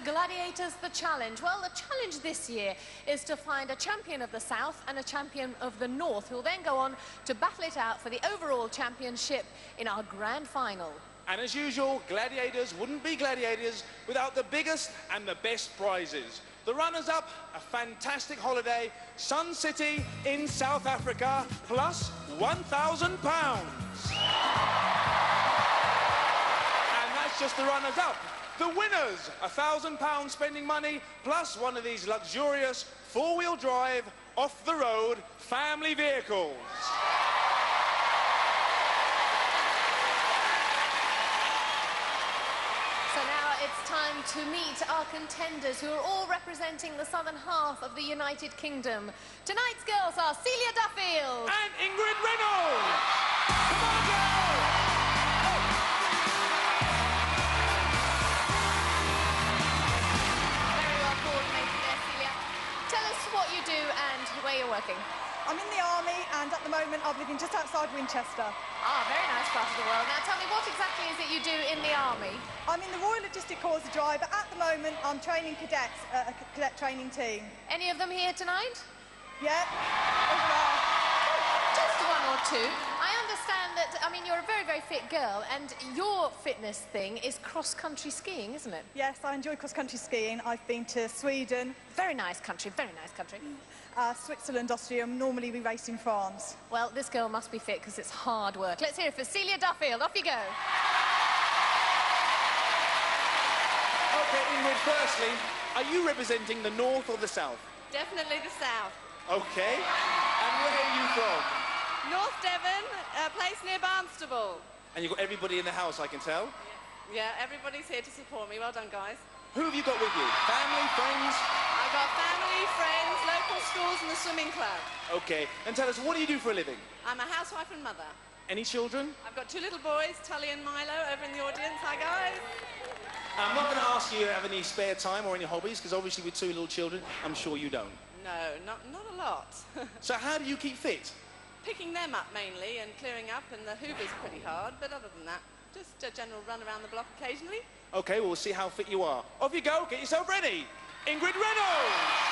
Gladiators the Challenge. Well, the challenge this year is to find a champion of the South and a champion of the North, who will then go on to battle it out for the overall championship in our grand final. And as usual, gladiators wouldn't be gladiators without the biggest and the best prizes. The runners-up, a fantastic holiday, Sun City in South Africa, plus £1,000. And that's just the runners-up. The winners, a £1,000 spending money, plus one of these luxurious four-wheel drive, off-the-road family vehicles. So now it's time to meet our contenders who are all representing the southern half of the United Kingdom. Tonight's girls are Celia Duffield. And Ingrid Reynolds! Come on, girls! Where you're working. I'm in the army and at the moment I'm living just outside Winchester. Ah, very nice part of the world. Now tell me, what exactly is it you do in the army? I'm in the Royal Logistic Corps as a driver. At the moment I'm training cadets at a cadet training team. Any of them here tonight? Yeah? Just one or two. I understand that, I mean, you're a very, very fit girl, and your fitness thing is cross-country skiing, isn't it? Yes, I enjoy cross-country skiing. I've been to Sweden, Very nice country, very nice country. Uh, Switzerland, Austria. Normally we race in France. Well, this girl must be fit because it's hard work. Let's hear it for Celia Duffield. Off you go. Okay, Ingrid, firstly, are you representing the North or the South? Definitely the south. Okay. And where are you from? North Devon, a place near Barnstaple. And you've got everybody in the house, I can tell. Yeah, everybody's here to support me. Well done, guys. Who have you got with you? Family, friends? I've got family, friends, local schools and the swimming club. Okay. And tell us, what do you do for a living? I'm a housewife and mother. Any children? I've got two little boys, Tully and Milo, over in the audience. Hi, guys. I'm not going to ask you if you have any spare time or any hobbies, because obviously with two little children, I'm sure you don't. No, not, not a lot. So how do you keep fit? Picking them up mainly and clearing up, and the Hoover's pretty hard, but other than that, just a general run around the block occasionally. Okay, well, we'll see how fit you are. Off you go, get yourself ready. Ingrid Reynolds!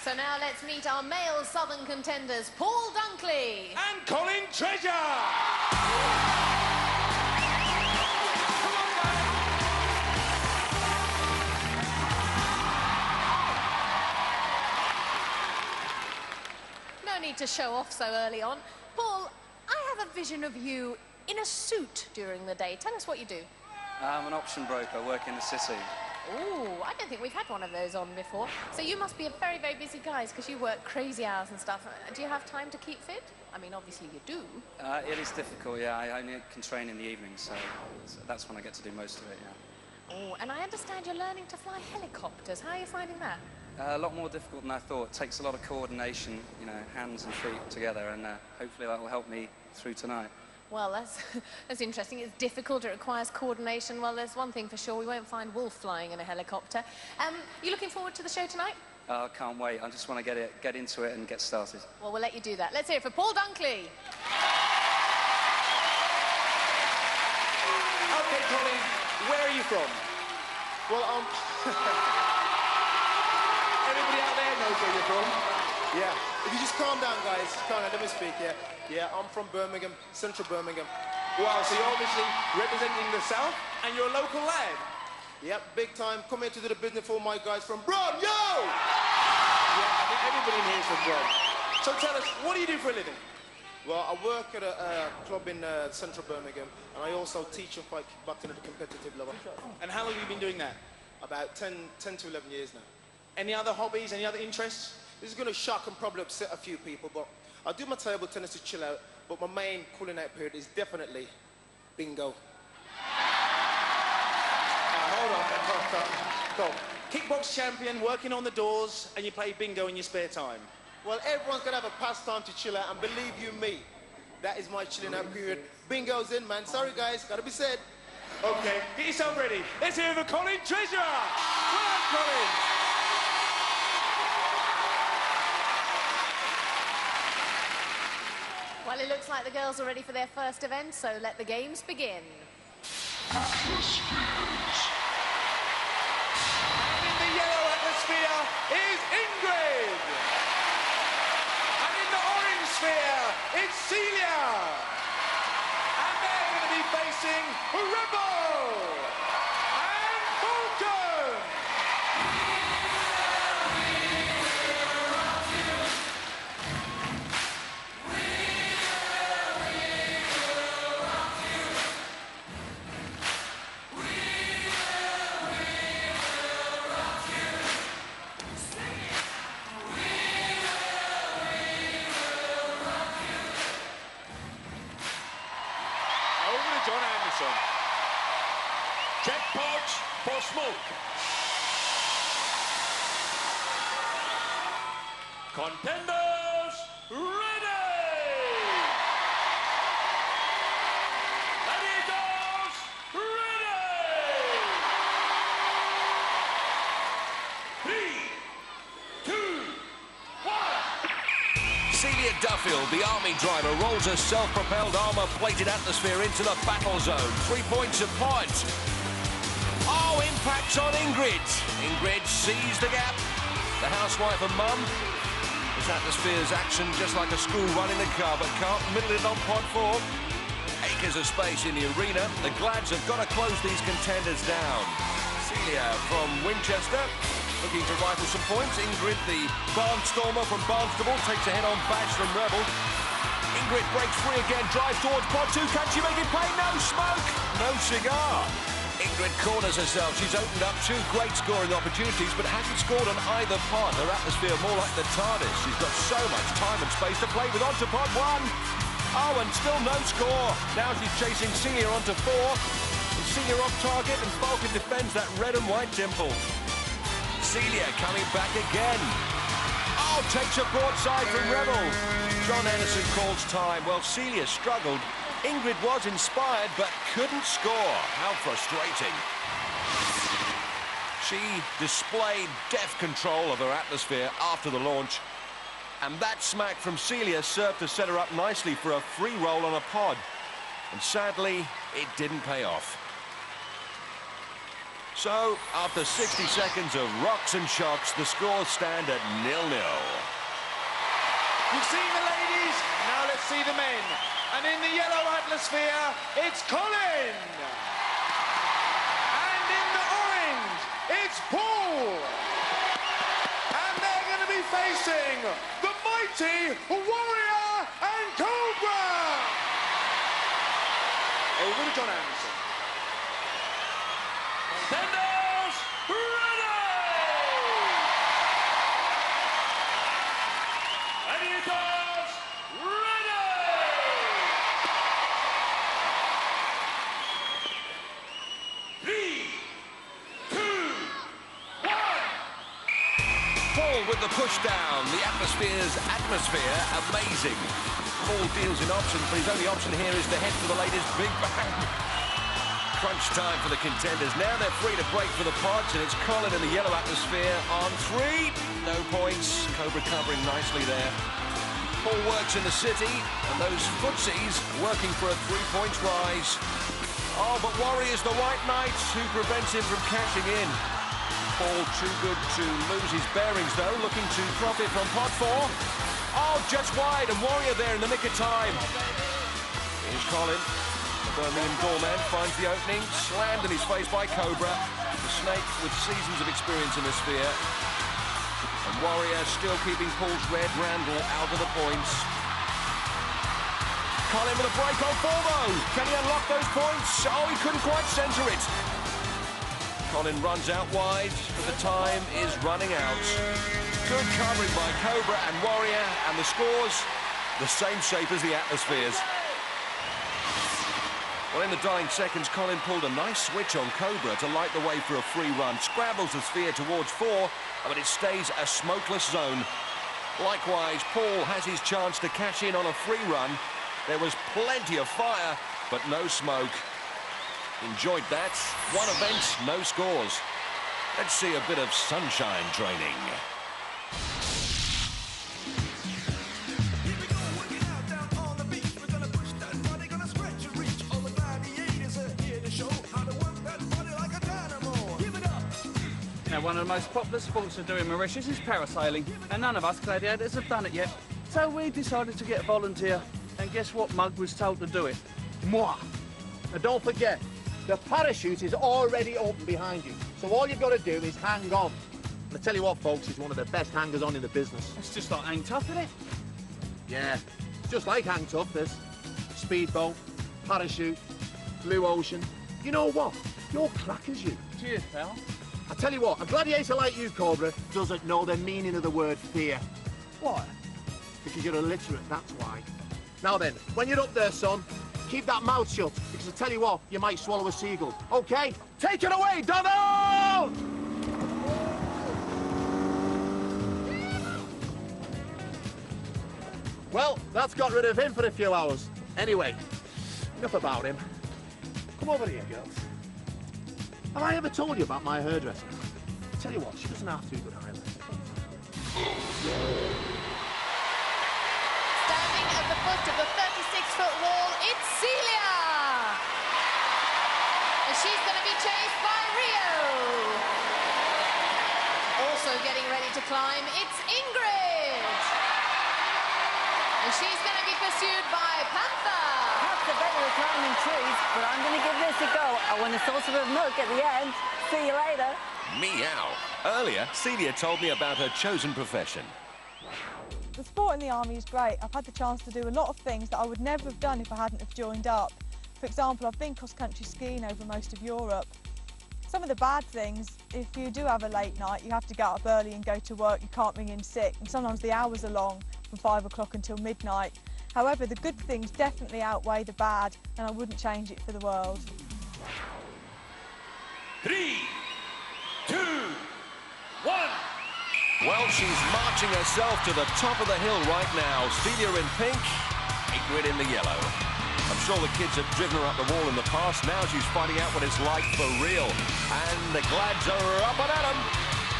So now let's meet our male southern contenders, Paul Dunkley. And Colin Treasure! No need to show off so early on. Paul, I have a vision of you in a suit during the day. Tell us what you do. I'm an option broker, work in the city. Ooh, I don't think we've had one of those on before. So you must be a very, very busy guy because you work crazy hours and stuff. Uh, Do you have time to keep fit? I mean, obviously you do. Uh, it is difficult, yeah. I only can train in the evening, so so that's when I get to do most of it, yeah. Oh, and I understand you're learning to fly helicopters. How are you finding that? Uh, a lot more difficult than I thought. It takes a lot of coordination, you know, hands and feet together, and uh, hopefully that will help me through tonight. Well, that's, that's interesting. It's difficult. It requires coordination. Well, there's one thing for sure. We won't find Wolf flying in a helicopter. Um, you looking forward to the show tonight? Uh, I can't wait. I just want to get it, get into it and get started. Well, we'll let you do that. Let's hear it for Paul Dunkley. Okay, Colin, where are you from? Well, um, Everybody out there knows where you're from. yeah. If you just calm down, guys. Calm down. Let me speak. Yeah. Yeah. I'm from Birmingham, Central Birmingham. Wow, so you're obviously representing the South and you're a local lad. Yep. Big time. Come here to do the business for my guys from Bron. Yo. Yeah, I think everybody in here is from Bron. So tell us, what do you do for a living? Well, I work at a, uh club in uh, Central Birmingham, and I also teach and fight kickboxing at a competitive level. And how long have you been doing that? About 10, 10 to 11 years now. Any other hobbies, any other interests? This is going to shock and probably upset a few people, but I do my table tennis to chill out. But my main cooling out period is definitely bingo. Hold on, hold on. Go. Kickbox champion, working on the doors, and you play bingo in your spare time. Well, everyone's gonna have a pastime to chill out, and believe you me, that is my chilling out period. Bingo's in, man. Sorry, guys, gotta be said. Okay, get yourself ready. Let's hear it for Colin Treasure. Well Colin. Well, it looks like the girls are ready for their first event, so let the games begin. And in the yellow atmosphere is Ingrid. And in the orange sphere, it's Celia. And they're going to be facing Rebel Contenders ready! Gladiators ready! Three, two, one. Celia Duffield, the army driver, rolls a self-propelled armor-plated atmosphere into the battle zone. Three points of pod. Impacts on Ingrid. Ingrid sees the gap. The housewife and mum. This atmosphere's action just like a school running the car, but can't middle it on pod four. Acres of space in the arena. The Glads have got to close these contenders down. Celia from Winchester looking to rifle some points. Ingrid, the barnstormer from Barnstaple, takes a head-on bash from Rebel. Ingrid breaks free again, drives towards pod two. Can she make it pay? No smoke, no cigar. Ingrid corners herself. She's opened up two great scoring opportunities, but hasn't scored on either pod. Her atmosphere more like the TARDIS. She's got so much time and space to play with. On Onto pod one. Oh, and still no score. Now she's chasing Celia onto four. And Celia off target, and Falcon defends that red and white dimple. Celia coming back again. Oh, takes a broadside from Rebel. John Anderson calls time. Well, Celia struggled. Ingrid was inspired, but couldn't score. How frustrating. She displayed deft control of her atmosphere after the launch. And that smack from Celia served to set her up nicely for a free roll on a pod. And sadly, it didn't pay off. So, after 60 seconds of rocks and shocks, the scores stand at nil-nil. You've seen the ladies, now let's see the men. And in the yellow atmosphere, it's Colin. And in the orange, it's Paul. And they're going to be facing the mighty Warrior and Cobra. Over to John Anderson. Contenders ready! Gladiators ready! Three, two, one. Paul with the push down. The atmosphere's atmosphere, amazing. Paul deals in options, but his only option here is to head for the latest Big Bang. Crunch time for the contenders. Now they're free to break for the pods, and it's Colin in the yellow atmosphere on three. No points. Cobra covering nicely there. Paul works in the city, and those footsies working for a three points rise. Oh, but Warrior's the white knight who prevents him from cashing in. Paul too good to lose his bearings, though, looking to profit from pod four. Oh, just wide, and Warrior there in the nick of time. Here's Colin. The Birmingham doorman finds the opening, slammed in his face by Cobra. The snake with seasons of experience in the sphere. And Warrior still keeping Paul's red Randall out of the points. Colin with a break on four, though. Can he unlock those points? Oh, he couldn't quite centre it. Colin runs out wide, but the time is running out. Good covering by Cobra and Warrior, and the scores the same shape as the atmospheres. Well, in the dying seconds, Colin pulled a nice switch on Cobra to light the way for a free run. Scrabbles the sphere towards four, but it stays a smokeless zone. Likewise, Paul has his chance to cash in on a free run. There was plenty of fire, but no smoke. Enjoyed that. One event, no scores. Let's see a bit of sunshine training. Now, one of the most popular sports to do in Mauritius is parasailing, and none of us gladiators have done it yet. So we decided to get a volunteer, and guess what mug was told to do it? Moi! And don't forget, the parachute is already open behind you. So all you've got to do is hang on. And I tell you what, folks, he's one of the best hangers on in the business. It's just like hang tough, isn't it? Yeah, it's just like hang tough, this. Speedboat, parachute, blue ocean. You know what? You're crackers, you. Cheers, pal. I tell you what, a gladiator like you, Cobra, doesn't know the meaning of the word fear. Why? Because you're illiterate, that's why. Now then, when you're up there, son, keep that mouth shut, because I tell you what, you might swallow a seagull. Okay? Take it away, Donald! Well, that's got rid of him for a few hours. Anyway, enough about him. Come over here, girls. Have I ever told you about my hairdresser? Tell you what, she doesn't have too good eyelids. Standing at the foot of the 36-foot wall, it's Celia! And she's going to be chased by Rio. Also getting ready to climb, it's Ingrid. And she's going to be pursued by Panther. Perhaps a better at climbing trees, but I'm going to give this a go. I want a saucer of milk at the end. See you later. Meow. Earlier, Celia told me about her chosen profession. The sport in the army is great. I've had the chance to do a lot of things that I would never have done if I hadn't have joined up. For example, I've been cross-country skiing over most of Europe. Some of the bad things, if you do have a late night, you have to get up early and go to work, you can't ring in sick, and sometimes the hours are long, from five o'clock until midnight. However, the good things definitely outweigh the bad, and I wouldn't change it for the world. Three, two, one. Well, she's marching herself to the top of the hill right now. Celia in pink, Ingrid in the yellow. I'm sure the kids have driven her up the wall in the past. Now she's finding out what it's like for real. And the Glads are up and at 'em.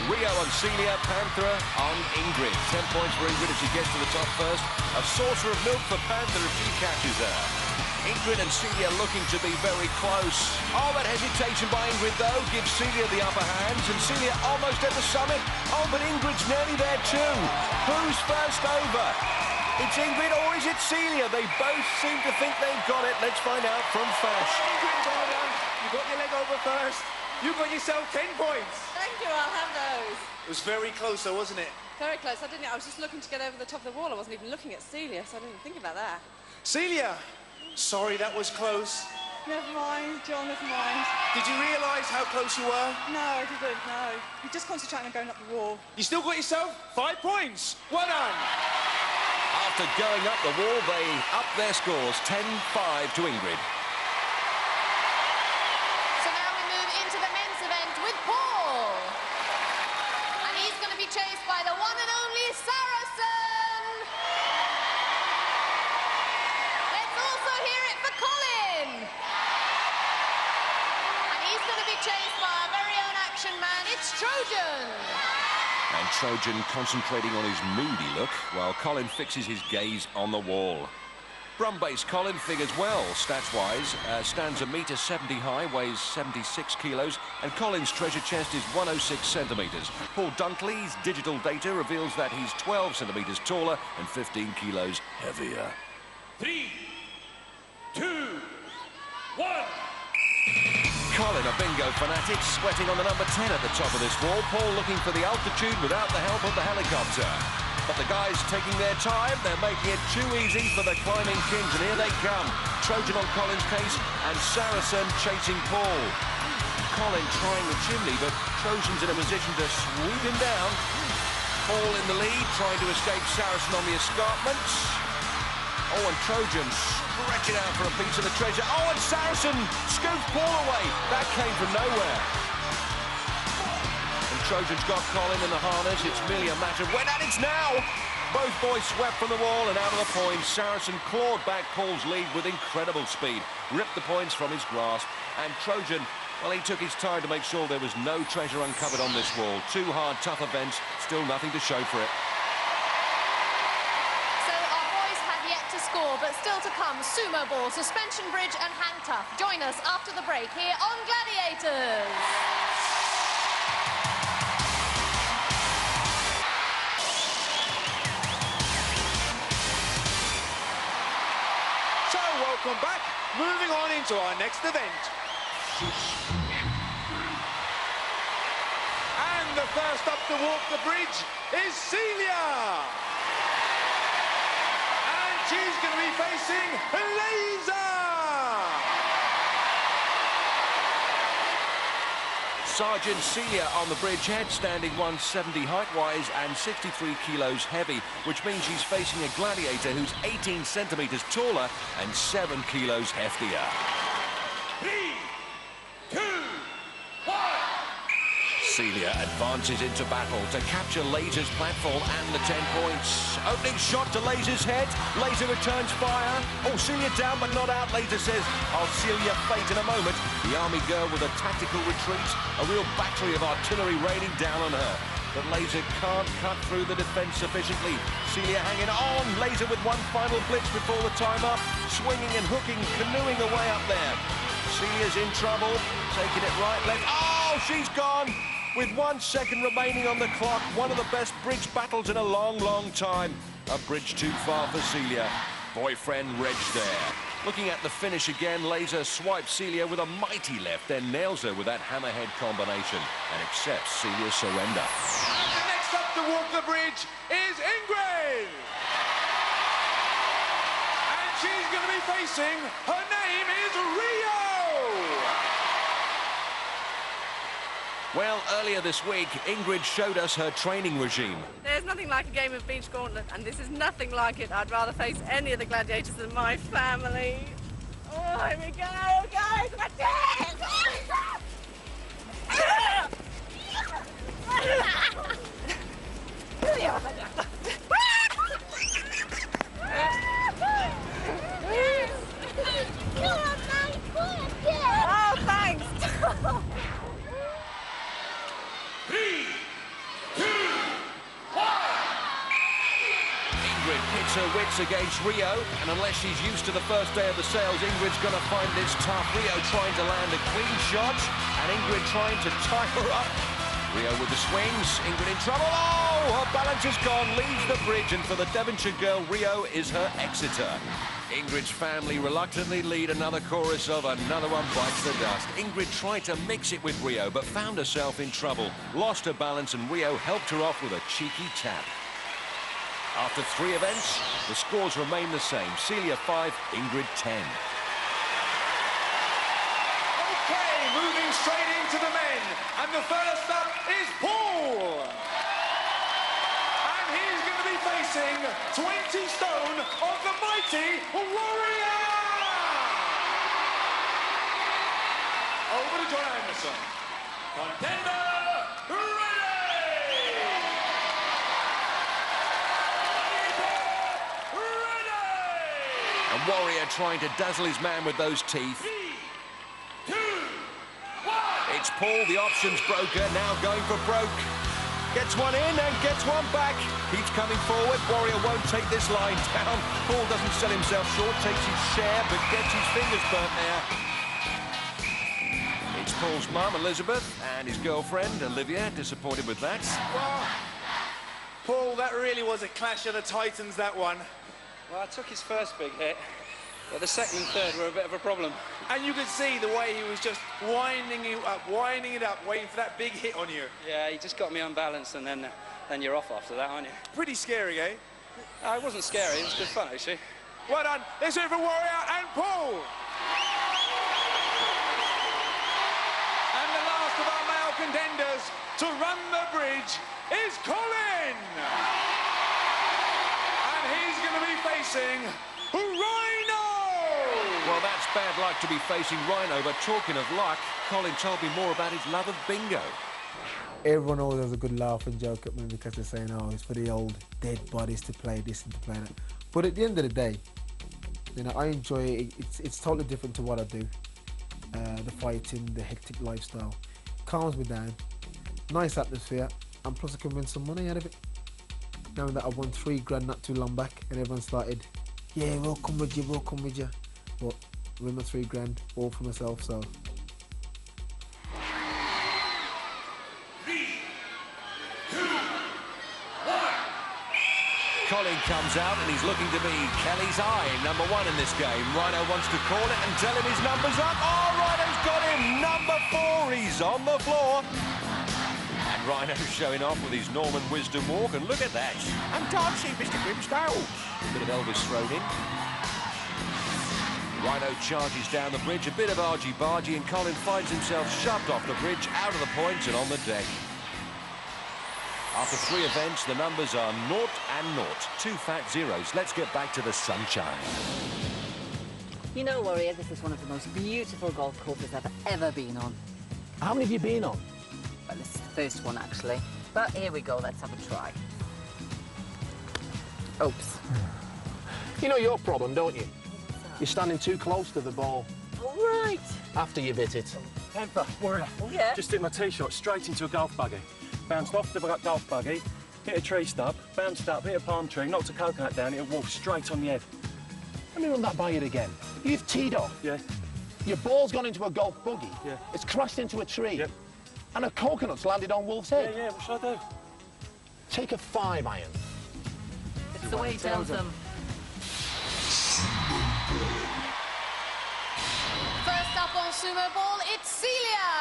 Rio on Celia, Panther on Ingrid. Ten points for Ingrid if she gets to the top first. A saucer of milk for Panther if she catches her. Ingrid and Celia looking to be very close. Oh, that hesitation by Ingrid, though, gives Celia the upper hand. And Celia almost at the summit. Oh, but Ingrid's nearly there, too. Who's first over? It's Ingrid or is it Celia? They both seem to think they've got it. Let's find out from Fash. Ingrid, well done. You got your leg over first. You got yourself 10 points. Thank you, I'll have those. It was very close, though, wasn't it? Very close. I didn't. I was just looking to get over the top of the wall. I wasn't even looking at Celia, so I didn't think about that. Celia, sorry that was close. Never mind, John, never mind. Did you realise how close you were? No, I didn't, no. You're just concentrating on going up the wall. You still got yourself five points. Well done. After going up the wall, they up their scores 10-5 to Ingrid. It's Trojan. And Trojan concentrating on his moody look while Colin fixes his gaze on the wall. Brumbase Colin figures well, stats-wise. Uh, stands a metre 70 high, weighs 76 kilos, and Colin's treasure chest is 106 centimetres. Paul Dunkley's digital data reveals that he's 12 centimetres taller and 15 kilos heavier. Three, two, one. Colin, a bingo fanatic, sweating on the number 10 at the top of this wall. Paul looking for the altitude without the help of the helicopter. But the guys taking their time, they're making it too easy for the climbing kings, and here they come. Trojan on Colin's case, and Saracen chasing Paul. Colin trying the chimney, but Trojan's in a position to sweep him down. Paul in the lead, trying to escape Saracen on the escarpments. Oh, and Trojan stretching out for a piece of the treasure. Oh, and Saracen scoops Paul away. That came from nowhere. And Trojan's got Colin in the harness. It's merely a matter of when, and it's now. Both boys swept from the wall and out of the points. Saracen clawed back Paul's lead with incredible speed, ripped the points from his grasp, and Trojan, well, he took his time to make sure there was no treasure uncovered on this wall. Two hard, tough events, still nothing to show for it. more, but still to come, sumo ball, suspension bridge and hang tough. Join us after the break here on Gladiators. So welcome back. Moving on into our next event. And the first up to walk the bridge is Celia. She's going to be facing Laser. Sergeant Celia on the bridgehead, standing 170 height-wise and 63 kilos heavy, which means she's facing a gladiator who's 18 centimetres taller and 7 kilos heftier. Three, two, one. Celia advances into battle to capture Laser's platform and the 10 points. Opening shot to Laser's head. Laser returns fire. Oh, Celia down but not out. Laser says, I'll seal your fate in a moment. The army girl with a tactical retreat. A real battery of artillery raining down on her. But Laser can't cut through the defence sufficiently. Celia hanging on. Laser with one final blitz before the time up. Swinging and hooking, canoeing away up there. Celia's in trouble. Taking it right, left. Oh, she's gone. With one second remaining on the clock, one of the best bridge battles in a long, long time. A bridge too far for Celia. Boyfriend Reg there. Looking at the finish again, Laser swipes Celia with a mighty left, then nails her with that hammerhead combination and accepts Celia's surrender. And next up to walk the bridge is Ingrid. And she's going to be facing, her name is Rio. Well, earlier this week, Ingrid showed us her training regime. There's nothing like a game of beach gauntlet, and this is nothing like it. I'd rather face any of the gladiators than my family. Oh, here we go, guys! Let's Oh, Her wits against Rio, and unless she's used to the first day of the sales, Ingrid's going to find this tough. Rio trying to land a clean shot, and Ingrid trying to tie her up. Rio with the swings, Ingrid in trouble. Oh, her balance is gone, leaves the bridge, and for the Devonshire girl, Rio is her exeter. Ingrid's family reluctantly lead another chorus of Another One Bites the Dust. Ingrid tried to mix it with Rio, but found herself in trouble. Lost her balance, and Rio helped her off with a cheeky tap. After three events, the scores remain the same. Celia 5, Ingrid 10. Okay, moving straight into the men. And the first up is Paul. And he's going to be facing 20 stone of the mighty Warrior. Over to John Anderson. Contender ready. And Warrior trying to dazzle his man with those teeth. It's Paul, the options broker, now going for broke. Gets one in and gets one back. Keeps coming forward. Warrior won't take this line down. Paul doesn't sell himself short, takes his share, but gets his fingers burnt there. It's Paul's mum, Elizabeth, and his girlfriend, Olivia, disappointed with that. Paul, that really was a clash of the titans, that one. Well, I took his first big hit, but the second and third were a bit of a problem. And you could see the way he was just winding you up, winding it up, waiting for that big hit on you. Yeah, he just got me unbalanced, and then, uh, then you're off after that, aren't you? Pretty scary, eh? Uh, it wasn't scary, it was good fun, actually. Well done. Let's hear it for Warrior and Paul. And the last of our male contenders to run the bridge is Colin. And he's going to be facing Rhino. Well, that's bad luck to be facing Rhino, but talking of luck, Colin told me more about his love of bingo. Everyone always has a good laugh and joke at me because they're saying, oh, it's for the old dead bodies to play this and to play that. But at the end of the day, you know, I enjoy it. It's, it's totally different to what I do. Uh, the fighting, the hectic lifestyle. Calms me down. Nice atmosphere. And plus I can win some money out of it. Knowing that I won three grand not too long back and everyone started, yeah, we'll come with you, we'll come with you. But win my three grand, all for myself, so Colin comes out and he's looking to be Kelly's eye, number one in this game. Rhino wants to call it and tell him his number's up. Oh, Rhino's got him! Number four, he's on the floor. And Rhino showing off with his Norman Wisdom walk, and look at that. I'm dancing, Mr. Grimsdale. A bit of Elvis thrown in. Rhino charges down the bridge, a bit of argy-bargy, and Colin finds himself shoved off the bridge, out of the points and on the deck. After three events, the numbers are naught and naught. Two fat zeros. Let's get back to the sunshine. You know, Warrior, this is one of the most beautiful golf courses I've ever been on. How many have you been on? Well, this is the first one, actually. But here we go, let's have a try. Oops. You know your problem, don't you? You're standing too close to the ball. All right. After you've hit it. Temper, Warrior. Oh, yeah? Just hit my tee shot straight into a golf buggy. Bounced off the golf buggy, hit a tree stub, bounced up, hit a palm tree, knocked a coconut down, it walked straight on the head. Let me run that by you again. You've teed off. Yes. Your ball's gone into a golf buggy. Yeah. It's crashed into a tree. Yep. And a coconut's landed on Wolf's head. Yeah, yeah, what should I do? Take a five iron. It's the way he tells them. First up on Sumo Ball, it's Celia.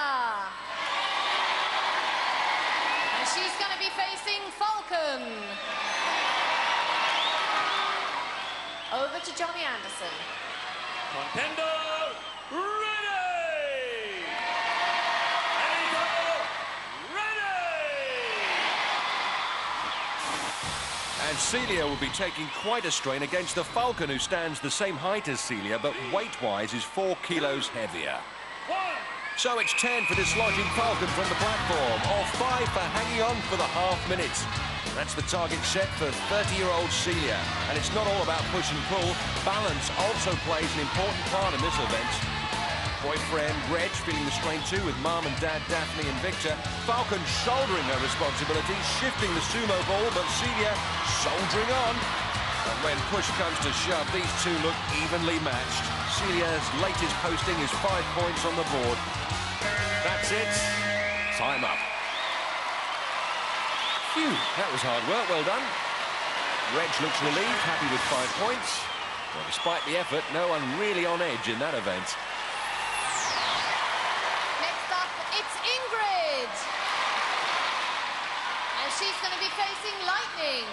And she's going to be facing Falcon. Over to Johnny Anderson. Contender, ready! Angle, ready! And Celia will be taking quite a strain against the Falcon, who stands the same height as Celia, but weight-wise is four kilos heavier. So it's 10 for dislodging Falcon from the platform, or 5 for hanging on for the half minute. That's the target set for 30-year-old Celia. And it's not all about push and pull. Balance also plays an important part in this event. Boyfriend Reg feeling the strain too with mum and dad Daphne and Victor. Falcon shouldering her responsibility, shifting the sumo ball, but Celia soldiering on. And when push comes to shove, these two look evenly matched. Celia's latest posting is five points on the board. That's it. Time up. Phew, that was hard work, well done. Reg looks relieved, happy with five points. Well, despite the effort, no one really on edge in that event. Next up, it's Ingrid. And she's going to be facing Lightning.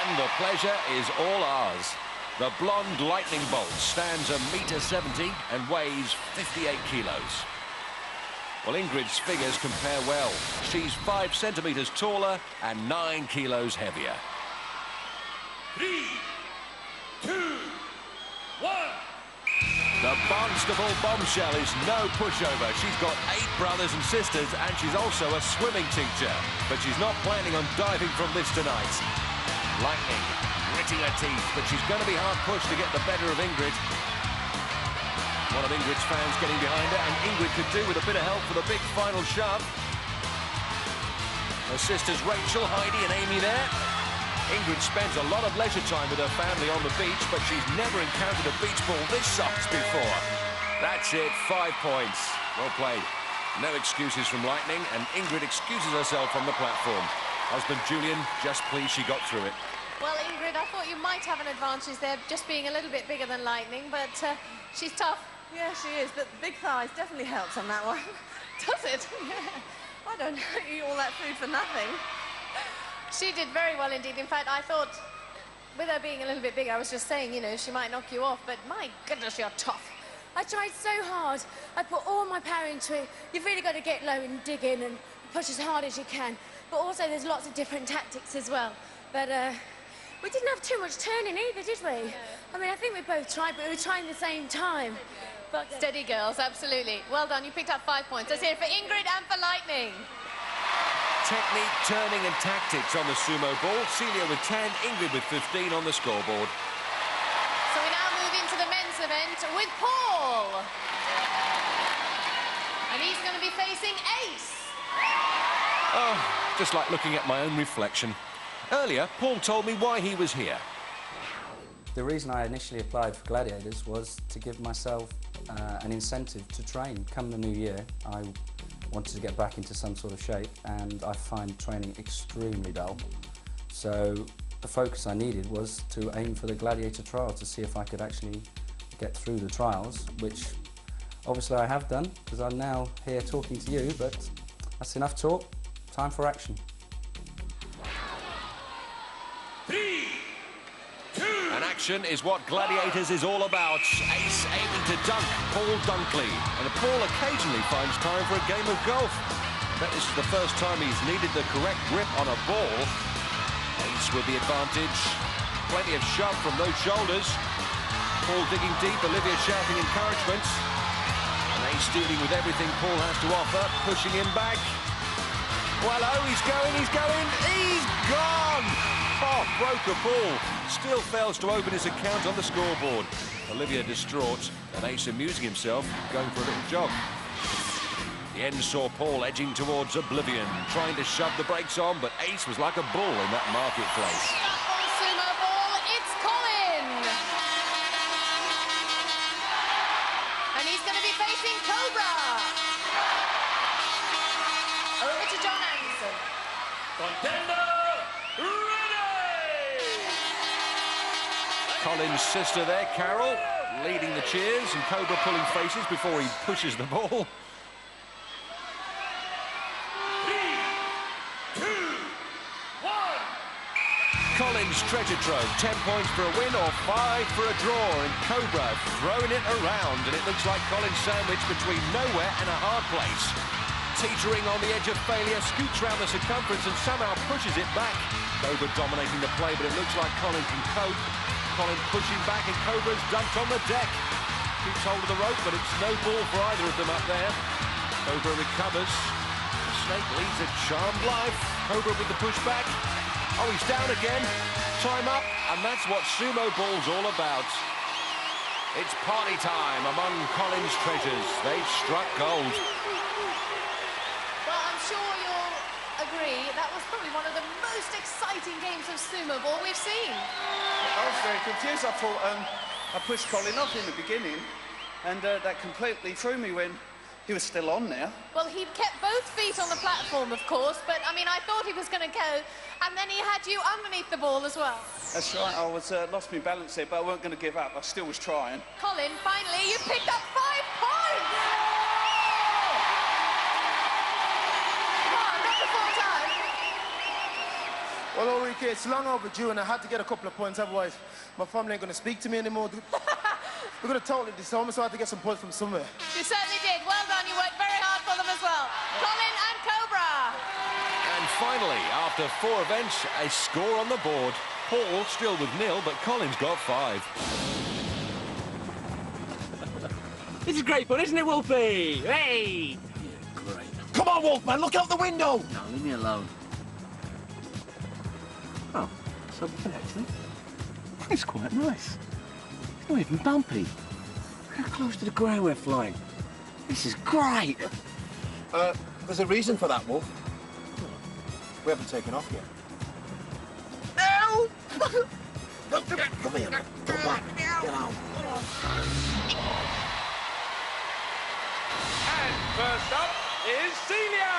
And the pleasure is all ours. The blonde lightning bolt stands a metre 70 and weighs 58 kilos. Well, Ingrid's figures compare well. She's five centimetres taller and nine kilos heavier. Three, two, one. The Barnstaple bombshell is no pushover. She's got eight brothers and sisters, and she's also a swimming teacher. But she's not planning on diving from this tonight. Lightning, gritting her teeth, but she's going to be hard pushed to get the better of Ingrid. One of Ingrid's fans getting behind her, and Ingrid could do with a bit of help for the big final shove. Her sisters Rachel, Heidi, and Amy there. Ingrid spends a lot of leisure time with her family on the beach, but she's never encountered a beach ball this size before. That's it, five points. Well played. No excuses from Lightning, and Ingrid excuses herself from the platform. Husband Julian, just pleased she got through it. Well, Ingrid, I thought you might have an advantage there, just being a little bit bigger than Lightning, but uh, she's tough. Yeah, she is, but big thighs definitely helps on that one. Does it? I don't eat all that food for nothing. She did very well indeed. In fact, I thought, with her being a little bit bigger, I was just saying, you know, she might knock you off, but my goodness, you're tough. I tried so hard. I put all my power into it. You've really got to get low and dig in and push as hard as you can. But also, there's lots of different tactics as well. But uh, we didn't have too much turning either, did we? I mean, I think we both tried, but we were trying the same time. But Steady girls, absolutely. Well done, you picked up five points. Let's hear it for Ingrid and for Lightning. Technique, turning and tactics on the sumo ball. Celia with 10, Ingrid with 15 on the scoreboard. So we now move into the men's event with Paul. And he's going to be facing Ace. Oh, just like looking at my own reflection. Earlier, Paul told me why he was here. The reason I initially applied for Gladiators was to give myself uh, an incentive to train. Come the new year, I wanted to get back into some sort of shape and I find training extremely dull. So the focus I needed was to aim for the gladiator trial to see if I could actually get through the trials, which obviously I have done because I'm now here talking to you, but that's enough talk. Time for action. Action is what Gladiators is all about. Ace aiming to dunk Paul Dunkley. And Paul occasionally finds time for a game of golf. Bet this is the first time he's needed the correct grip on a ball. Ace with the advantage. Plenty of shove from those shoulders. Paul digging deep, Olivia shouting encouragement. And Ace dealing with everything Paul has to offer, pushing him back. Well, oh, he's going, he's going, he's gone! Oh, broke a ball. Still fails to open his account on the scoreboard. Olivia distraught, and Ace amusing himself, going for a little jog. The end saw Paul edging towards oblivion, trying to shove the brakes on, but Ace was like a bull in that marketplace. Colin's sister there, Carol, leading the cheers, and Cobra pulling faces before he pushes the ball. Collins treasure trove, 10 points for a win or 5 for a draw, and Cobra throwing it around, and it looks like Collins sandwiched between nowhere and a hard place. Teetering on the edge of failure, scoots round the circumference and somehow pushes it back. Cobra dominating the play, but it looks like Colin can cope. Colin pushing back, and Cobra's dumped on the deck. Keeps hold of the rope, but it's no ball for either of them up there. Cobra recovers. Snake leads a charmed life. Cobra with the pushback. Oh, he's down again. Time up, and that's what sumo ball's all about. It's party time among Colin's treasures. They've struck gold. Well, I'm sure you'll agree that was probably one of the most exciting games of sumo ball we've seen. I was very confused. I thought um, I pushed Colin off in the beginning, and uh, that completely threw me when he was still on there. Well, he kept both feet on the platform, of course, but I mean, I thought he was going to go, and then he had you underneath the ball as well. That's right. I was uh, lost my balance there, but I weren't going to give up. I still was trying. Colin, finally, you picked up five points! Come on, not before time. Well, Ulrika, it's long overdue, and I had to get a couple of points, otherwise my family ain't going to speak to me anymore. We're going to totally disown me, so I had to get some points from somewhere. You certainly did. Well done. You worked very hard for them as well. Colin and Cobra. And finally, after four events, a score on the board. Paul still with nil, but Colin's got five. This is great fun, isn't it, Wolfie? Hey! Great. Come on, Wolfman, look out the window! No, leave me alone. So good, actually. It's quite nice. It's not even bumpy. How close to the ground we're flying. This is great. Uh, there's a reason for that, Wolf. We haven't taken off yet. No! Come here. Come on. Get out. And first up is Celia.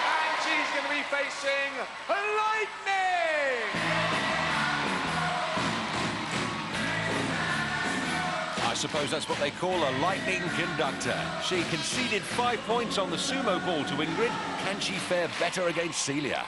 And she's going to be facing Lightning. I suppose that's what they call a lightning conductor. She conceded five points on the sumo ball to Ingrid. Can she fare better against Celia?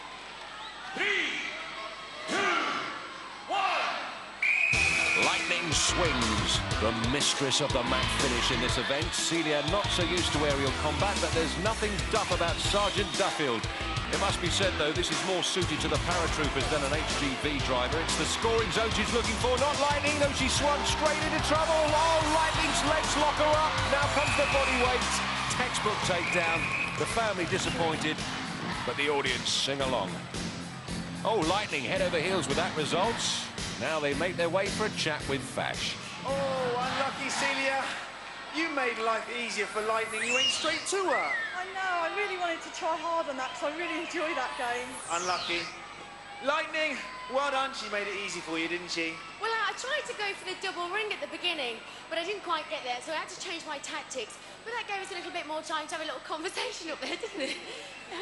Lightning swings, the mistress of the mat finish in this event. Celia not so used to aerial combat, but there's nothing duff about Sergeant Duffield. It must be said, though, this is more suited to the paratroopers than an HGV driver. It's the scoring zone she's looking for, not Lightning, though she swung straight into trouble. Oh, Lightning's legs lock her up. Now comes the body weight. Textbook takedown. The family disappointed, but the audience sing along. Oh, Lightning head over heels with that result. Now they make their way for a chat with Fash. Oh, unlucky, Celia. You made life easier for Lightning. You went straight to her. I know, I really wanted to try hard on that because I really enjoy that game. Unlucky. Lightning, well done. She made it easy for you, didn't she? Well, I, I tried to go for the double ring at the beginning, but I didn't quite get there, so I had to change my tactics. But that gave us a little bit more time to have a little conversation up there, didn't it?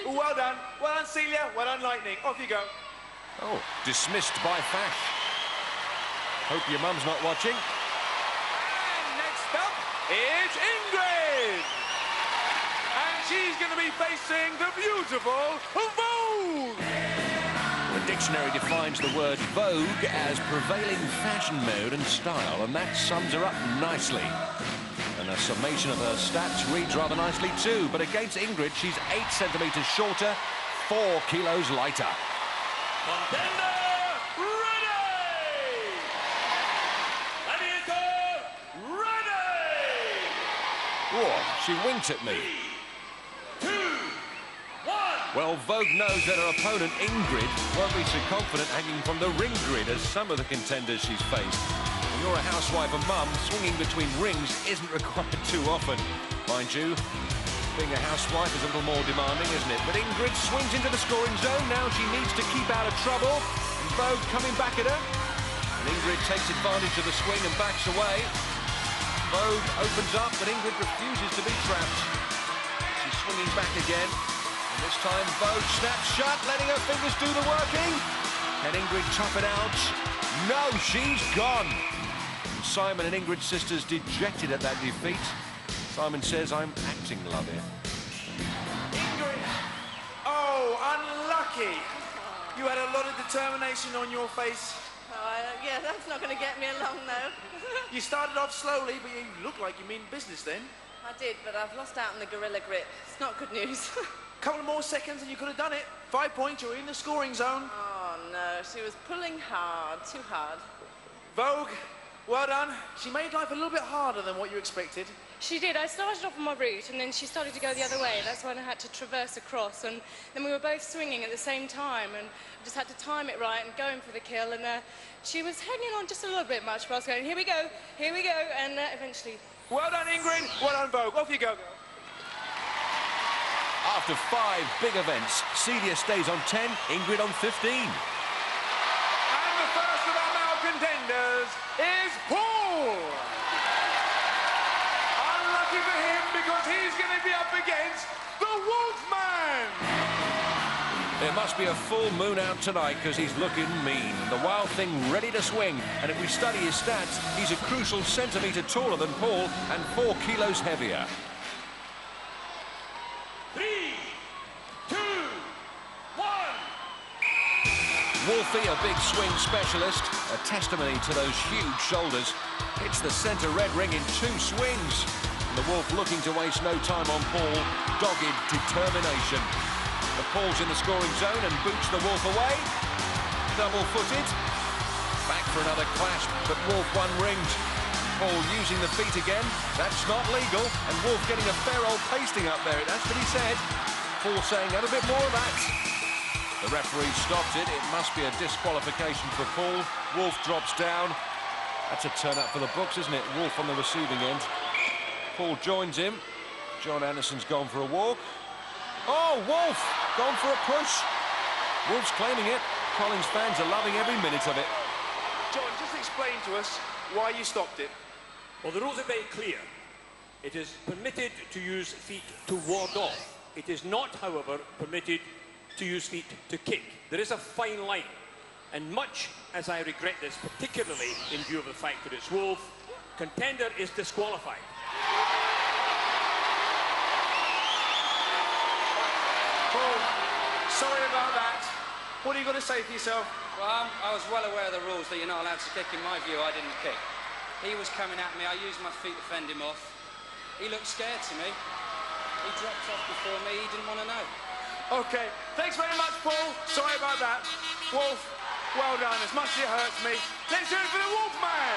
Well done. Well done, Celia. Well done, Lightning. Off you go. Oh, dismissed by Fash. Hope your mum's not watching. And next up is Ingrid. And she's going to be facing the beautiful Vogue. The dictionary defines the word vogue as prevailing fashion mode and style, and that sums her up nicely. And a summation of her stats reads rather nicely too, but against Ingrid, she's eight centimetres shorter, four kilos lighter. Contender ready! Gladiator ready! She winked at me. Well, Vogue knows that her opponent, Ingrid, won't be so confident hanging from the ring grid as some of the contenders she's faced. When you're a housewife or mum, swinging between rings isn't required too often. Mind you, being a housewife is a little more demanding, isn't it? But Ingrid swings into the scoring zone. Now she needs to keep out of trouble. And Vogue coming back at her. And Ingrid takes advantage of the swing and backs away. Vogue opens up, but Ingrid refuses to be trapped. She's swinging back again. And this time Vogue snaps shut, letting her fingers do the working. Can Ingrid tough it out? No, she's gone. Simon and Ingrid's sisters dejected at that defeat. Simon says, I'm acting, love. Ingrid. Oh, unlucky. You had a lot of determination on your face. I- yeah, that's not going to get me along, though. You started off slowly, but you look like you mean business then. I did, but I've lost out on the gorilla grip. It's not good news. A couple more seconds and you could have done it. Five points, you're in the scoring zone. oh, no, she was pulling hard, too hard. Vogue, well done. She made life a little bit harder than what you expected. She did. I started off on my route and then she started to go the other way. That's when I had to traverse across. And then we were both swinging at the same time and I just had to time it right and going for the kill. And uh, she was hanging on just a little bit much, but I was going, here we go, here we go. And uh, eventually. Well done, Ingrid. Well done, Vogue. Off you go. After five big events, Celia stays on 10, Ingrid on 15. And the first of our male contenders is Paul. Unlucky for him because he's going to be up against the Wolfman. There must be a full moon out tonight because he's looking mean. The wild thing ready to swing. And if we study his stats, he's a crucial centimetre taller than Paul and four kilos heavier. Three, two, one. Wolfie, a big swing specialist, a testimony to those huge shoulders, hits the centre red ring in two swings. The Wolf looking to waste no time on Paul, dogged determination. The Paul's in the scoring zone and boots the Wolf away. Double-footed. Back for another clash, but Wolf one ringed. Paul using the feet again. That's not legal. And Wolf getting a fair old pasting up there. Has to be said. Paul saying, have a bit more of that. The referee stopped it. It must be a disqualification for Paul. Wolf drops down. That's a turn up for the books, isn't it? Wolf on the receiving end. Paul joins him. John Anderson's gone for a walk. Oh, Wolf! Gone for a push. Wolf's claiming it. Collins fans are loving every minute of it. John, just explain to us why you stopped it. Well, the rules are very clear. It is permitted to use feet to ward off. It is not, however, permitted to use feet to kick. There is a fine line. And much as I regret this, particularly in view of the fact that it's Wolf, contender is disqualified. Paul, sorry about that. What are you going to say for yourself? Well, I'm, I was well aware of the rules that you're not allowed to kick. In my view, I didn't kick. He was coming at me. I used my feet to fend him off. He looked scared to me. He dropped off before me. He didn't want to know. Okay, thanks very much, Paul. Sorry about that. Wolf, well done. As much as it hurts me. Let's do it for the Wolfman.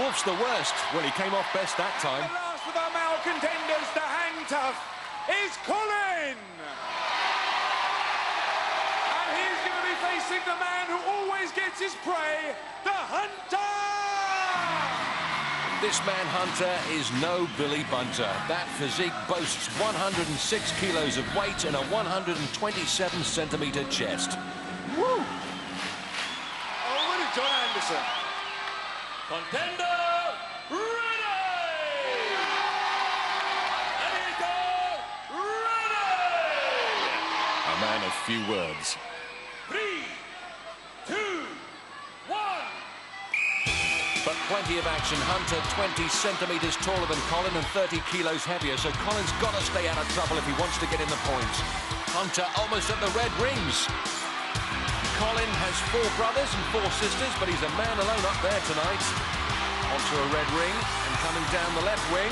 Wolf's the worst. Well, he came off best that time. The last of our male contenders to hang tough is Colin. And he's going to be facing the man who always gets his prey, the Hunter. This man Hunter is no Billy Bunter. That physique boasts 106 kilos of weight and a 127 centimetre chest. Woo! Oh, Over to John Anderson. Contender ready! Anita ready! A few words. Three, two, one. But plenty of action. Hunter 20 centimetres taller than Colin and 30 kilos heavier, so Colin's got to stay out of trouble if he wants to get in the points. Hunter almost at the red rings. Colin has four brothers and four sisters, but he's a man alone up there tonight. Onto a red ring and coming down the left wing.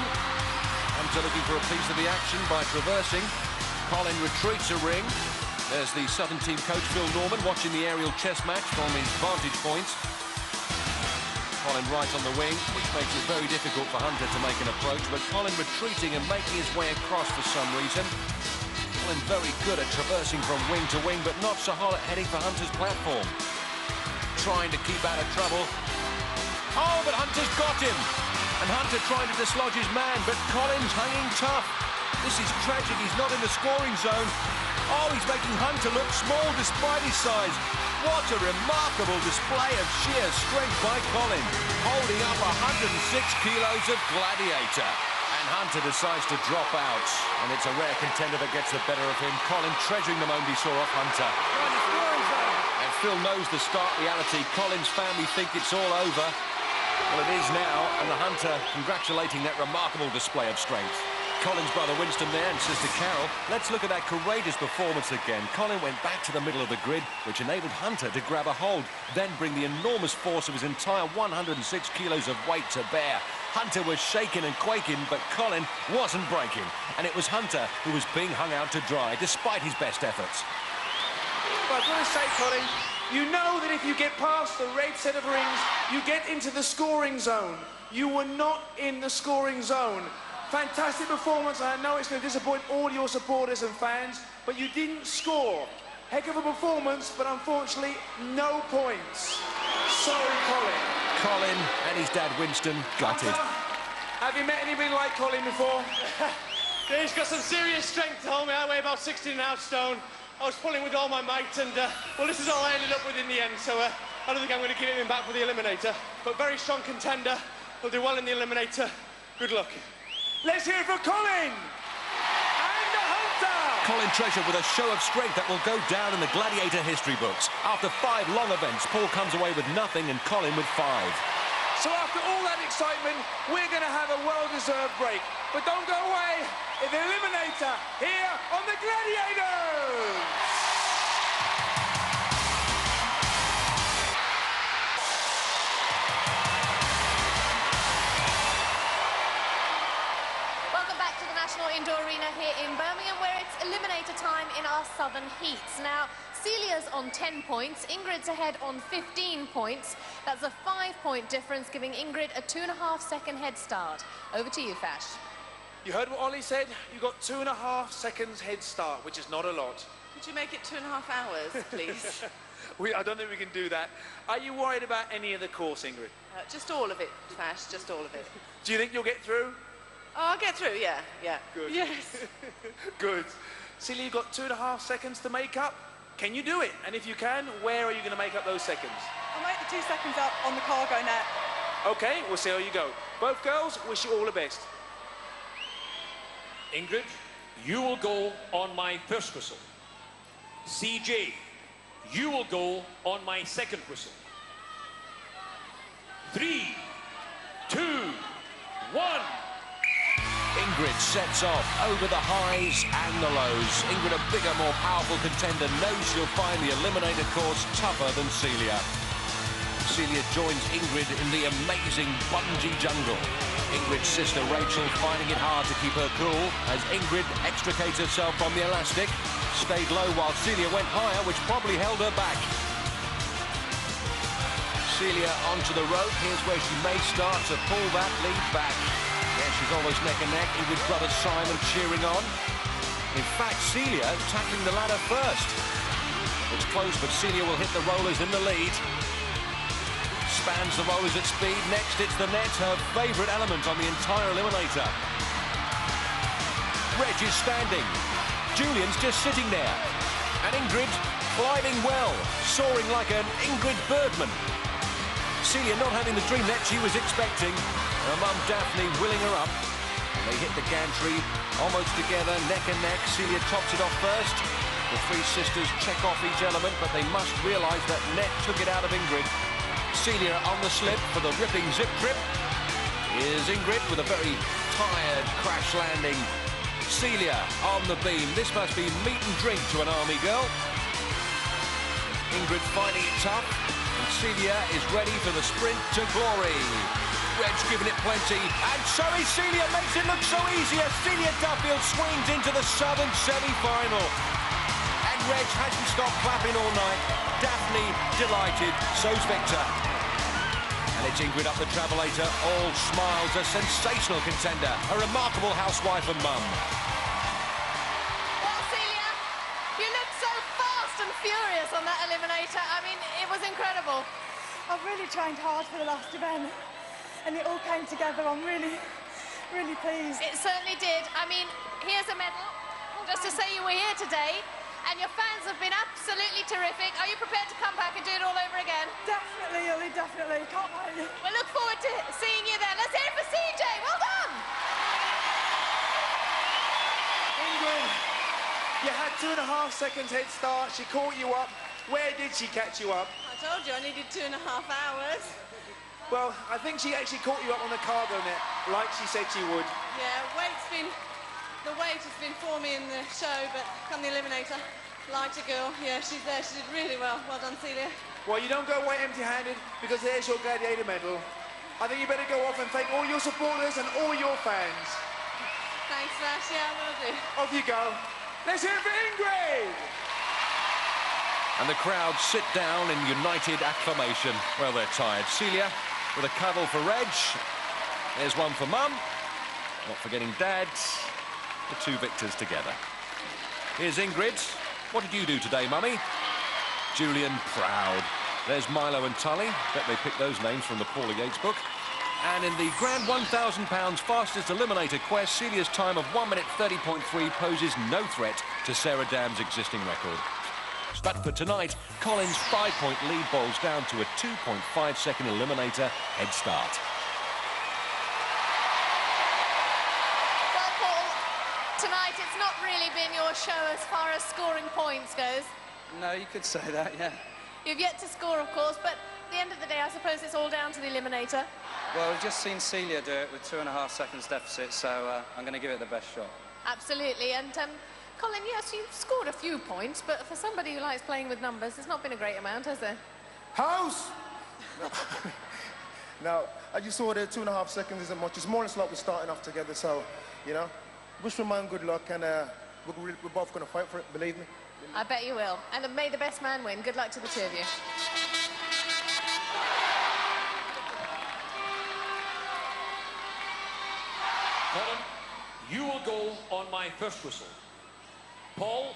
Hunter looking for a piece of the action by traversing. Colin retreats a ring. There's the Southern team coach, Phil Norman, watching the aerial chess match from his vantage point. Colin right on the wing, which makes it very difficult for Hunter to make an approach, but Colin retreating and making his way across for some reason. Colin very good at traversing from wing to wing, but not so hot at heading for Hunter's platform. Trying to keep out of trouble. Oh, but Hunter's got him! And Hunter trying to dislodge his man, but Colin's hanging tough. This is tragic, he's not in the scoring zone. Oh, he's making Hunter look small despite his size. What a remarkable display of sheer strength by Colin, holding up 106 kilos of Gladiator. And Hunter decides to drop out, and it's a rare contender that gets the better of him. Colin treasuring the moment he saw off Hunter. And Phil knows the stark reality. Colin's family think it's all over. Well, it is now, and the Hunter congratulating that remarkable display of strength. Colin's brother Winston there and sister Carol. Let's look at that courageous performance again. Colin went back to the middle of the grid, which enabled Hunter to grab a hold, then bring the enormous force of his entire 106 kilos of weight to bear. Hunter was shaking and quaking, but Colin wasn't breaking. And it was Hunter who was being hung out to dry, despite his best efforts. But I've got to say, Colin, you know that if you get past the red set of rings, you get into the scoring zone. You were not in the scoring zone. Fantastic performance. I know it's going to disappoint all your supporters and fans, but you didn't score. Heck of a performance, but unfortunately, no points. Sorry, Colin. Colin and his dad Winston gutted. Have you met anybody like Colin before? Yeah, he's got some serious strength to hold me. I weigh about 16 and a half stone. I was pulling with all my might, and uh, well, this is all I ended up with in the end. So uh, I don't think I'm going to give him back for the eliminator. But very strong contender. He'll do well in the eliminator. Good luck. Let's hear it for Colin. And the Hunter. Colin Treasure with a show of strength that will go down in the Gladiator history books. After five long events, Paul comes away with nothing and Colin with five. So after all that excitement, we're going to have a well-deserved break. But don't go away. The Eliminator here on the Gladiators. Indoor Arena here in Birmingham, where it's eliminator time in our southern heats. Now, Celia's on 10 points, Ingrid's ahead on 15 points. That's a five-point difference, giving Ingrid a two and a half second head start. Over to you, Fash. You heard what Ollie said? You got two and a half seconds head start, which is not a lot. Could you make it two and a half hours, please? We, I don't think we can do that. Are you worried about any of the course, Ingrid? uh, just all of it, Fash, just all of it. Do you think you'll get through? Oh, I'll get through, yeah, yeah. Good. Yes. Good. Celia, you've got two and a half seconds to make up. Can you do it? And if you can, where are you going to make up those seconds? I'll make the two seconds up on the cargo net. Okay, we'll see how you go. Both girls, wish you all the best. Ingrid, you will go on my first whistle. CJ, you will go on my second whistle. Three, two, one. Ingrid sets off over the highs and the lows. Ingrid, a bigger, more powerful contender, knows she'll find the eliminator course tougher than Celia. Celia joins Ingrid in the amazing bungee jungle. Ingrid's sister Rachel finding it hard to keep her cool as Ingrid extricates herself from the elastic, stayed low while Celia went higher, which probably held her back. Celia onto the rope. Here's where she may start to pull that lead back. She's almost neck and neck. Ingrid's brother Simon cheering on. In fact, Celia tackling the ladder first. It's close, but Celia will hit the rollers in the lead. spans the rollers at speed. Next, it's the net, her favourite element on the entire Eliminator. Reg is standing. Julian's just sitting there. And Ingrid gliding well, soaring like an Ingrid Bergman. Celia not having the dream net she was expecting. Her mum Daphne willing her up. They hit the gantry almost together, neck and neck. Celia tops it off first. The three sisters check off each element, but they must realise that net took it out of Ingrid. Celia on the slip for the ripping zip trip. Here's Ingrid with a very tired crash landing. Celia on the beam. This must be meat and drink to an army girl. Ingrid finding it tough. Celia is ready for the sprint to glory. Reg giving it plenty. And so is Celia. Makes it look so easy as Celia Duffield swings into the Southern semi-final. And Reg hasn't stopped clapping all night. Daphne delighted. So's Victor. And it's Ingrid up the travelator. All smiles. A sensational contender. A remarkable housewife and mum. Incredible. I've really trained hard for the last event and it all came together. I'm really, really pleased. It certainly did. I mean, here's a medal just to say you were here today and your fans have been absolutely terrific. Are you prepared to come back and do it all over again? Definitely, Ollie, definitely. Can't wait. We look forward to seeing you then. Let's hear it for CJ. Well done. Ingrid, you had two and a half seconds head start. She caught you up. Where did she catch you up? I told you I needed two and a half hours. Well, I think she actually caught you up on the cargo net, like she said she would. Yeah, weight's been, the weight has been for me in the show, but come the eliminator, lighter girl, yeah, she's there, she did really well. Well done, Celia. Well, you don't go away empty-handed because there's your gladiator medal. I think you better go off and thank all your supporters and all your fans. Thanks, Fash, yeah, I will do. Off you go. Let's hear it for Ingrid! And the crowd sit down in united acclamation. Well, they're tired. Celia with a cuddle for Reg. There's one for Mum. Not forgetting Dad. The two victors together. Here's Ingrid. What did you do today, Mummy? Julian proud. There's Milo and Tully. Bet they picked those names from the Paula Yates book. And in the grand £1,000 fastest eliminator quest, Celia's time of 1 minute 30.3 poses no threat to Sarah Dam's existing record. But for tonight, Colin's five-point lead boils down to a 2.5 second eliminator head start. Well, Paul, tonight it's not really been your show as far as scoring points goes. No, you could say that, yeah. You've yet to score, of course, but at the end of the day, I suppose it's all down to the eliminator. Well, we've just seen Celia do it with two and a half seconds deficit, so uh, I'm going to give it the best shot. Absolutely, and um, Colin, yes, you've scored a few points, but for somebody who likes playing with numbers, it's not been a great amount, has there? House! now, as you saw there, two and a half seconds isn't much. It's more or less like we're starting off together, so, you know, wish for man good luck, and uh, we're, we're both going to fight for it, believe me. I bet you will. And may the best man win. Good luck to the two of you. Colin, you will go on my first whistle. Paul,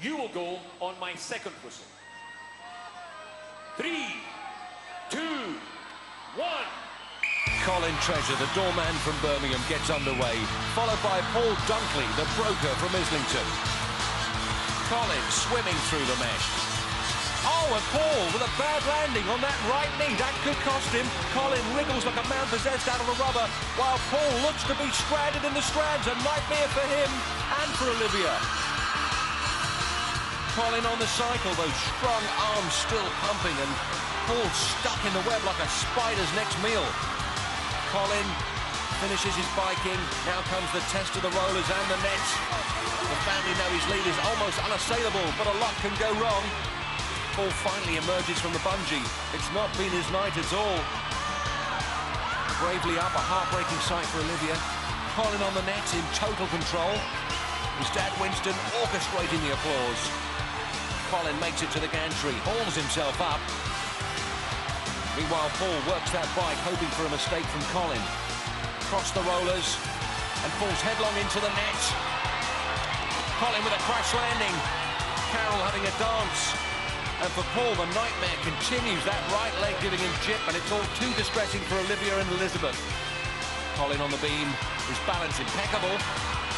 you will go on my second whistle. Three, two, one. Colin Treasure, the doorman from Birmingham, gets underway, followed by Paul Dunkley, the broker from Islington. Colin swimming through the mesh. Oh, and Paul with a bad landing on that right knee. That could cost him. Colin wriggles like a man possessed out of a rubber, while Paul looks to be stranded in the strands. A nightmare for him and for Olivia. Colin on the cycle, those strong arms still pumping, and Paul stuck in the web like a spider's next meal. Colin finishes his biking. Now comes the test of the rollers and the nets. The family know his lead is almost unassailable, but a lot can go wrong. Paul finally emerges from the bungee. It's not been his night at all. Bravely up, a heartbreaking sight for Olivia. Colin on the net in total control. His dad Winston orchestrating the applause. Colin makes it to the gantry, hauls himself up. Meanwhile, Paul works that bike, hoping for a mistake from Colin. Cross the rollers and falls headlong into the net. Colin with a crash landing. Carol having a dance. And for Paul, the nightmare continues. That right leg giving him jip, and it's all too distressing for Olivia and Elizabeth. Colin on the beam, his balance impeccable.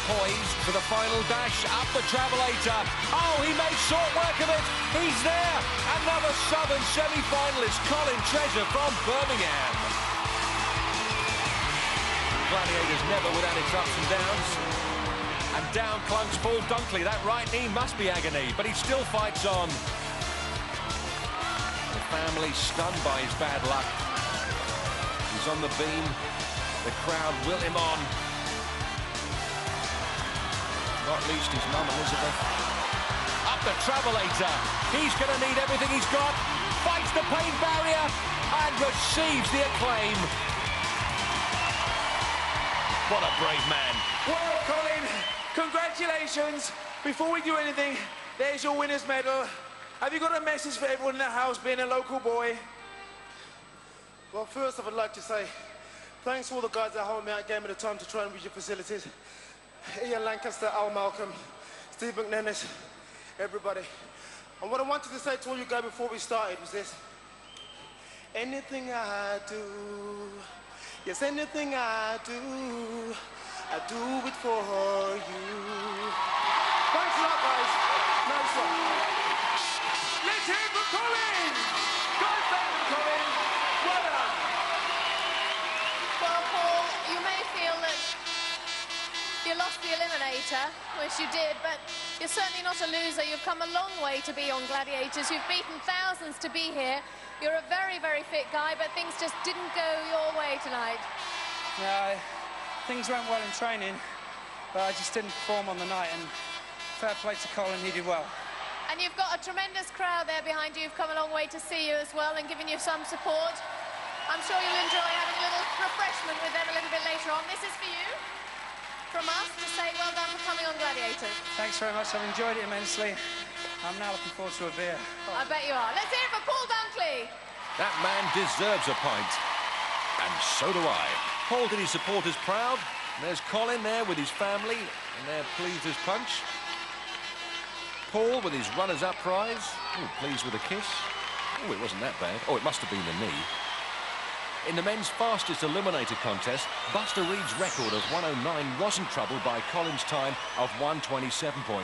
Poised for the final dash, up the travelator. Oh, he made short work of it. He's there. Another Southern semi-finalist, Colin Treasure from Birmingham. Gladiators never without its ups and downs. And down clunks Paul Dunkley. That right knee must be agony, but he still fights on. The family stunned by his bad luck. He's on the beam. The crowd will him on. Not least his mum, Elizabeth. Up the travelator. He's going to need everything he's got. Fights the pain barrier and receives the acclaim. What a brave man. Well, Colin, congratulations. Before we do anything, there's your winner's medal. Have you got a message for everyone in the house, being a local boy? Well, first I would like to say thanks to all the guys that helped me out, gave me the time to try and reach your facilities. Ian Lancaster, Al Malcolm, Steve McNennis, everybody. And what I wanted to say to all you guys before we started was this. Anything I do, yes, anything I do, I do it for you. Thanks a lot, guys. Nice one. Let's hear it for Colin! God thank you, Colin. Well done. Paul, you that you lost the Eliminator, which you did, but you're certainly not a loser. You've come a long way to be on Gladiators. You've beaten thousands to be here. You're a very, very fit guy, but things just didn't go your way tonight. Yeah, I- things went well in training, but I just didn't perform on the night. And fair play to Colin, he did well. And you've got a tremendous crowd there behind you. You've come a long way to see you as well and given you some support. I'm sure you'll enjoy having a little refreshment with them a little bit later on. This is for you, from us, to say well done for coming on Gladiators. Thanks very much. I've enjoyed it immensely. I'm now looking forward to a beer. I bet you are. Let's hear it for Paul Dunkley. That man deserves a pint. And so do I. Paul did his supporters proud. There's Colin there with his family, and they're pleased as punch. Paul with his runners-up prize. Oh, pleased with a kiss. Oh, it wasn't that bad. Oh, it must have been the knee. In the men's fastest eliminator contest, Buster Reed's record of 109 wasn't troubled by Colin's time of 127.9.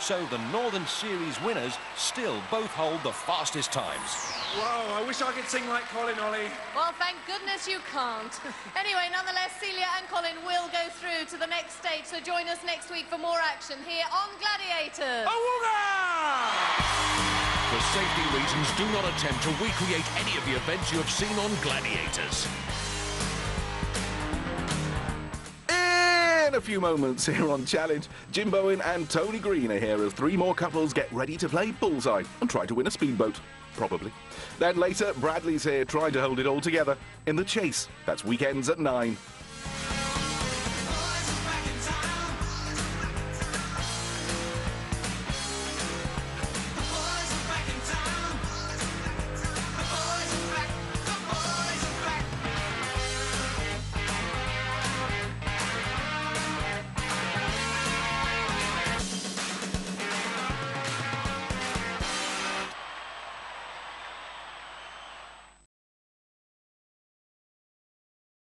So the Northern Series winners still both hold the fastest times. Whoa, I wish I could sing like Colin, Ollie. Well, thank goodness you can't. anyway, nonetheless, Celia and Colin will go through to the next stage, so join us next week for more action here on Gladiators. For safety reasons, do not attempt to recreate any of the events you have seen on Gladiators. A few moments here on Challenge, Jim Bowen and Tony Green are here as three more couples get ready to play bullseye and try to win a speedboat. Probably. Then later, Bradley's here trying to hold it all together in the chase. That's weekends at 9.